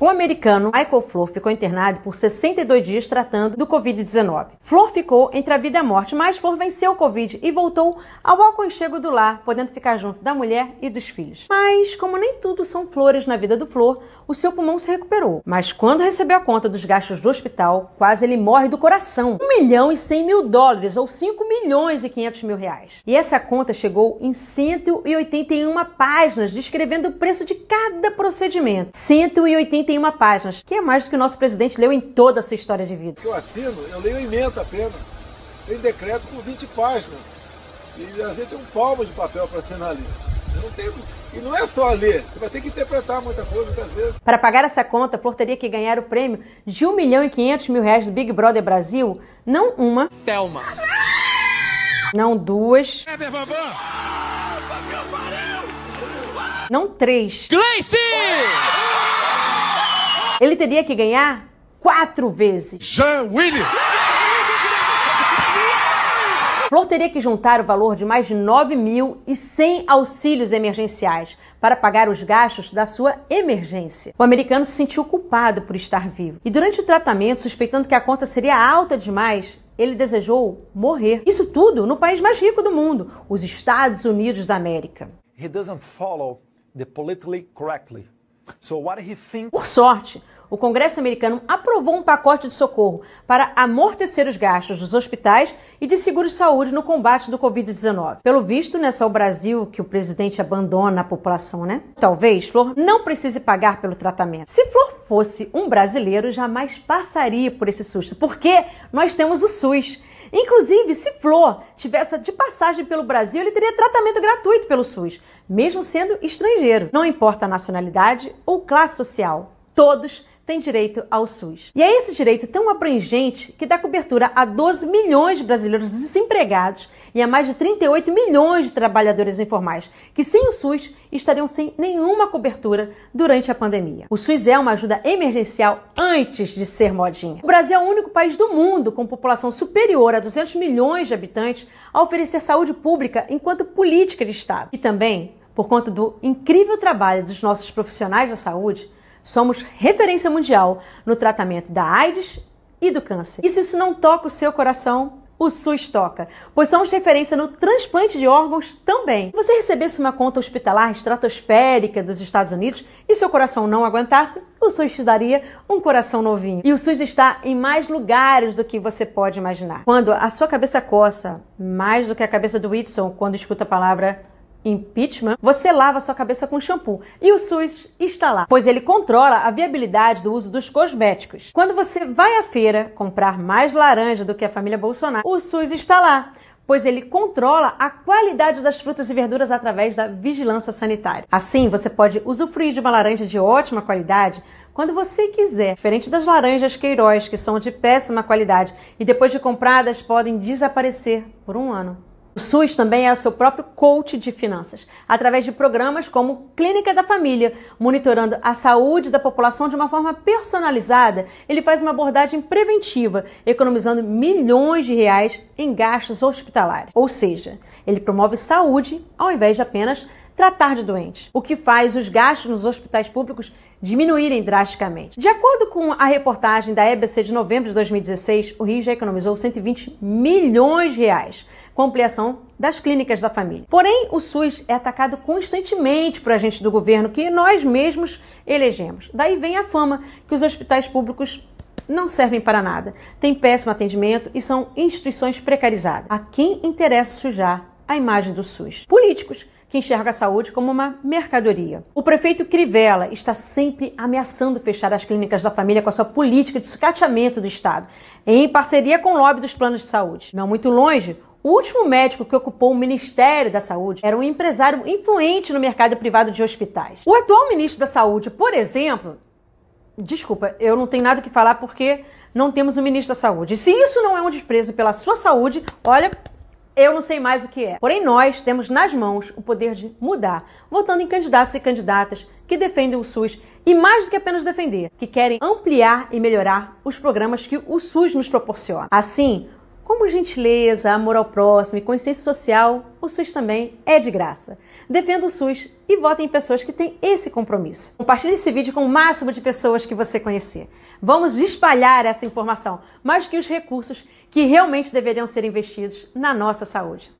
O americano Michael Flor ficou internado por 62 dias tratando do Covid-19. Flor ficou entre a vida e a morte, mas Flor venceu o Covid e voltou ao aconchego do lar, podendo ficar junto da mulher e dos filhos. Mas, como nem tudo são flores na vida do Flor, o seu pulmão se recuperou. Mas quando recebeu a conta dos gastos do hospital, quase ele morre do coração. 1 milhão e 100 mil dólares, ou 5 milhões e 500 mil reais. E essa conta chegou em 181 páginas, descrevendo o preço de cada procedimento. 181 181 páginas, que é mais do que o nosso presidente leu em toda a sua história de vida. Eu assino, eu leio emenda apenas. Tem decreto com 20 páginas. E a gente tem um palmo de papel para assinar ali. Eu não tenho e não é só ler, você vai ter que interpretar muita coisa, muitas vezes. Para pagar essa conta, Flor teria que ganhar o prêmio de 1 milhão e 500 mil reais do Big Brother Brasil, não uma. Thelma. Não duas. É, não três. Gleice! Ele teria que ganhar quatro vezes. Jean Willis! Flor teria que juntar o valor de mais de 9.100 auxílios emergenciais para pagar os gastos da sua emergência. O americano se sentiu culpado por estar vivo e, durante o tratamento, suspeitando que a conta seria alta demais, ele desejou morrer. Isso tudo no país mais rico do mundo, os Estados Unidos da América. He doesn't follow the politically correctly. Por sorte, o Congresso americano aprovou um pacote de socorro para amortecer os gastos dos hospitais e de seguros de saúde no combate do Covid-19. Pelo visto, não é só o Brasil que o presidente abandona a população, né? Talvez Flor não precise pagar pelo tratamento. Se Flor fosse um brasileiro, jamais passaria por esse susto, porque nós temos o SUS. Inclusive, se Flor tivesse de passagem pelo Brasil, ele teria tratamento gratuito pelo SUS, mesmo sendo estrangeiro. Não importa a nacionalidade ou classe social, todos tem direito ao SUS. E é esse direito tão abrangente que dá cobertura a 12 milhões de brasileiros desempregados e a mais de 38 milhões de trabalhadores informais, que sem o SUS estariam sem nenhuma cobertura durante a pandemia. O SUS é uma ajuda emergencial antes de ser modinha. O Brasil é o único país do mundo com população superior a 200 milhões de habitantes a oferecer saúde pública enquanto política de Estado. E também, por conta do incrível trabalho dos nossos profissionais da saúde, Somos referência mundial no tratamento da AIDS e do câncer. E se isso não toca o seu coração, o SUS toca, pois somos referência no transplante de órgãos também. Se você recebesse uma conta hospitalar estratosférica dos Estados Unidos e seu coração não aguentasse, o SUS te daria um coração novinho. E o SUS está em mais lugares do que você pode imaginar. Quando a sua cabeça coça, mais do que a cabeça do Whitson quando escuta a palavra impeachment, você lava sua cabeça com shampoo. E o SUS está lá, pois ele controla a viabilidade do uso dos cosméticos. Quando você vai à feira comprar mais laranja do que a família Bolsonaro, o SUS está lá pois ele controla a qualidade das frutas e verduras através da vigilância sanitária. Assim, você pode usufruir de uma laranja de ótima qualidade quando você quiser, diferente das laranjas Queiroz, que são de péssima qualidade e depois de compradas podem desaparecer por um ano. O SUS também é o seu próprio coach de finanças, através de programas como Clínica da Família, monitorando a saúde da população de uma forma personalizada. Ele faz uma abordagem preventiva, economizando milhões de reais em gastos hospitalares. Ou seja, ele promove saúde ao invés de apenas tratar de doentes, o que faz os gastos nos hospitais públicos diminuírem drasticamente. De acordo com a reportagem da EBC de novembro de 2016, o Rio já economizou 120 milhões de reais com ampliação das clínicas da família. Porém, o SUS é atacado constantemente por agentes do governo que nós mesmos elegemos. Daí vem a fama que os hospitais públicos não servem para nada, têm péssimo atendimento e são instituições precarizadas. A quem interessa sujar a imagem do SUS? Políticos que enxerga a saúde como uma mercadoria. O prefeito Crivella está sempre ameaçando fechar as clínicas da família com a sua política de sucateamento do Estado, em parceria com o lobby dos planos de saúde. Não muito longe, o último médico que ocupou o Ministério da Saúde era um empresário influente no mercado privado de hospitais. O atual ministro da Saúde, por exemplo, desculpa, eu não tenho nada que falar porque não temos um ministro da Saúde. Se isso não é um desprezo pela sua saúde, olha, eu não sei mais o que é. Porém, nós temos nas mãos o poder de mudar, votando em candidatos e candidatas que defendem o SUS e mais do que apenas defender, que querem ampliar e melhorar os programas que o SUS nos proporciona. Assim, Como gentileza, amor ao próximo e consciência social, o SUS também é de graça. Defenda o SUS e vote em pessoas que têm esse compromisso. Compartilhe esse vídeo com o máximo de pessoas que você conhecer. Vamos espalhar essa informação, mais que os recursos que realmente deveriam ser investidos na nossa saúde.